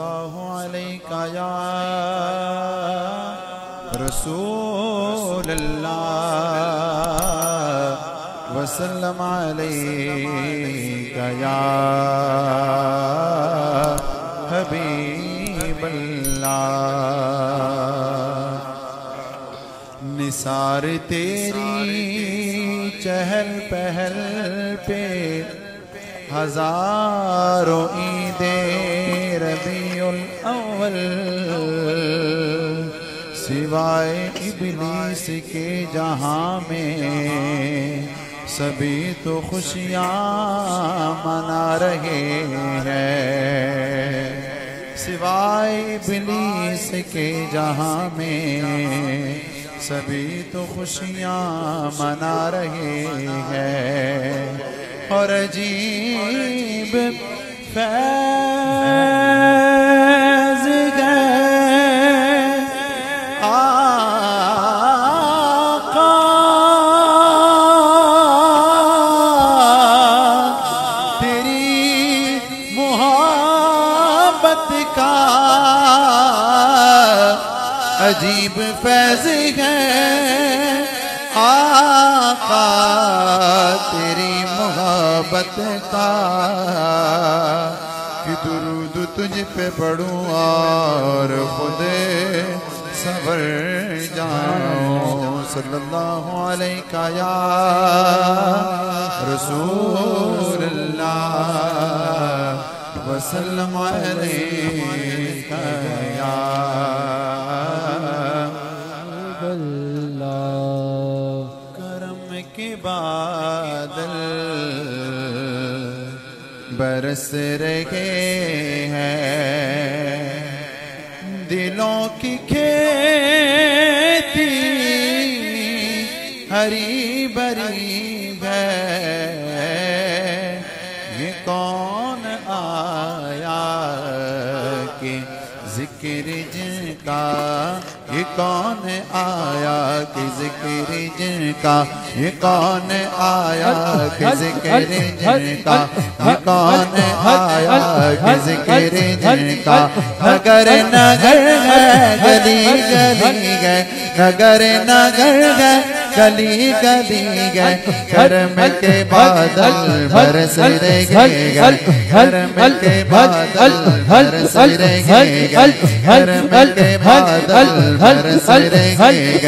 सल्लल्लाहु या रसूल अल्लाह वसल्लम या हबीब निसार तेरी चहल पहल पे हज़ारों ईदें सिवाय इबलीस के जहाँ में सभी तो खुशियाँ मना रहे हैं। सिवाय इबलीस के जहाँ में सभी तो खुशियाँ मना रहे हैं। और अजीब फैज अजीब फैज है। आका, तेरी मोहब्बत का। कि दुरूद तुझ पे पढ़ूं और खुद सबर जाऊँ। सल्लल्लाहु अलैहि या रसूल अल्लाह वसल्लम अलैका या। बरस रहे हैं। दिलों की खेती हरी भरी है। ये कौन आया कि ज़िक्र जिनका ये कौन आया कि ज़िक्र जिनका ये कौन आया कि ज़िक्र जिनका ये कौन आया कि ज़िक्र जिनका नगर नगर गए गली गली गए नगर नगर गए गली गली गए, घर में के बादल बरस रहे गए घर में के बादल बरस रहे गए घर में के बादल बरस रहे गए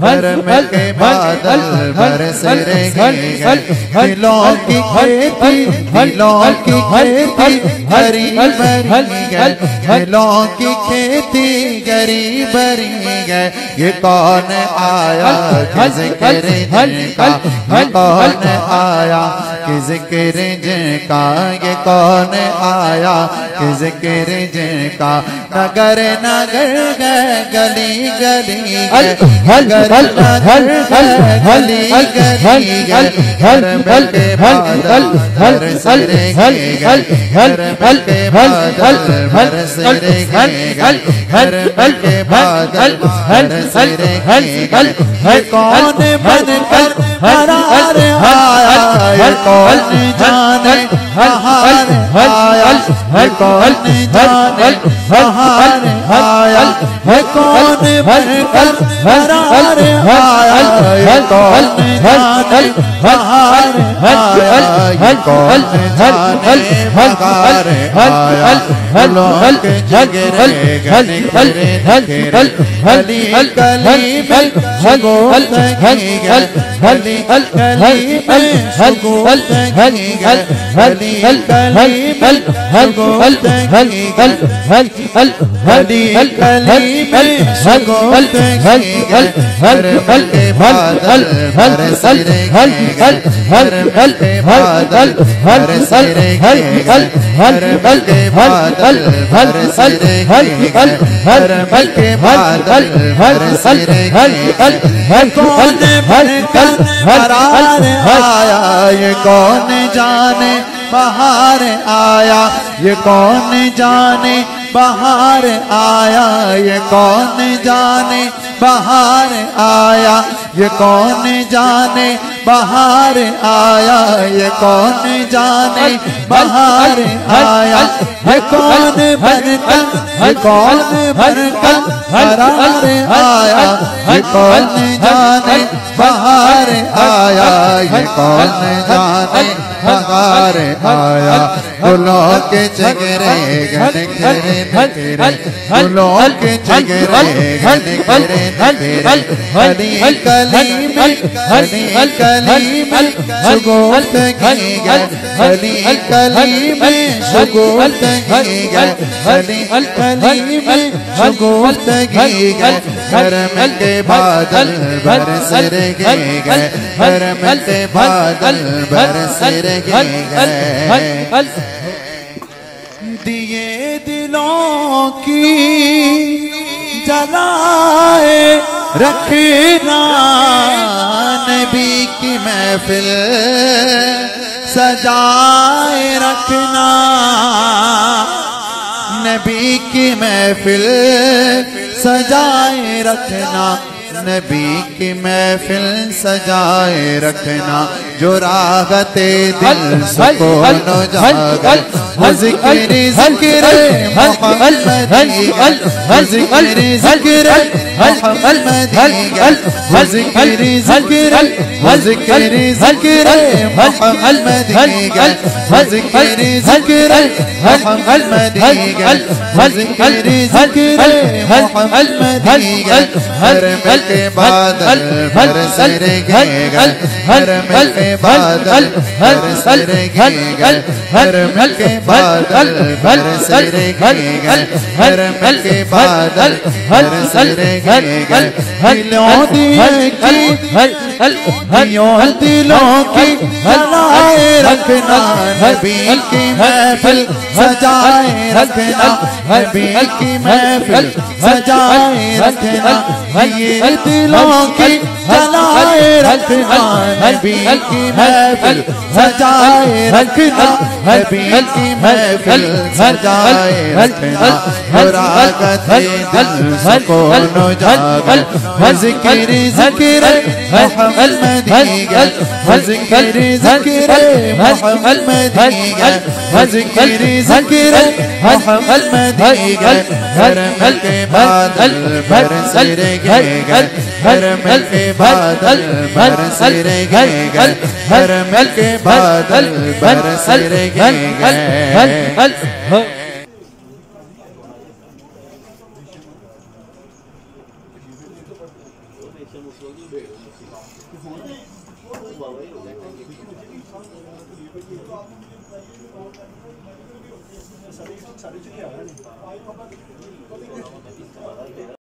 घर में के बादल बरस रहे गए दिलों की खेती, दिलों की खेती हरी भरी गए, दिलों की खेती गरी भरी गए, ये कौन आया कि ज़िक्र जिनका ये कौन आया कि ज़िक्र जिनका ये कौन आया कि ज़िक्र जिनका नगर नगर गए गली गली नगर नगर गली गली घर में के बादल बरस रहे गए घर में के बादल बरस रहे गए घर में के बादल बरस रहे गए हर हर हर कॉल हाल हर हर कॉल हाल है कौन बन कर हरार आया है कौन जाने हहार आया है कौन जाने हहार आया लोग जगरे गने गरे गली गली में सुगोतगी है गली गली में सुगोतगी है गली गली में सुगोतगी है गली गली में सुगोतगी है हर हैं हर पल हैं हर हैं हर पल के बादल बरस रहे हैं कौन बनकर बरार आया ये कौन जाने बाहर आया ये कौन जाने बाहर आया ये कौन जाने बाहर आया ये कौन जाने बाहर आया ये कौन जाने बाहर आया ये कौन बनकर ये कौन बनकर बरार आया ये कौन जाने बाहर आया ये कौन जाने बाहर आया फूलों के चेहरे घन घरे नखरे फूलों के चेहरे घन घरे नखरे हरी कली में हरी कली में सुगोत की गए हरी कली में सुगोत की गए हरी कली में सुगोत की गए घर में के बादल बरस रहे गए घर में के बादल बरस रहे दिए दिलों की जलाए रखना नबी की महफिल, सजाए रखना नबी की महफिल, सजाए रखना। नबी की महफिल सजाए रखना जो रागते दिल सुकून जागर ज़िक्र ज़िक्र मोहम्मदी ज़िक्र ज़िक्र मोहम्मदी ज़िक्र ज़िक्र ज़िक्र ज़िक्र मोहम्मदी ज़िक्र ज़िक्र मोहम्मदी ज़िक्र ज़िक्र मोहम्मदी हर मल के बादल बरस रहे हर मल के बादल बरस रहे हर मल के बादल बरस रहे हर मल के बादल बरस रहे दिलों दिए की दियों दिलों की जलाए रखना नबी की महफिल सजाए रखना नबी की महफिल सजाए रखना ये दिलों की जलाए रखना नबी की महफिल सजाए रखना नबी की महफिल सजाए रखना रागत दिल सुकून जागल ज़िक्र ज़िक्र मोहम्मदी गल ज़िक्र ज़िक्र मोहम्मदी गल ज़िक्र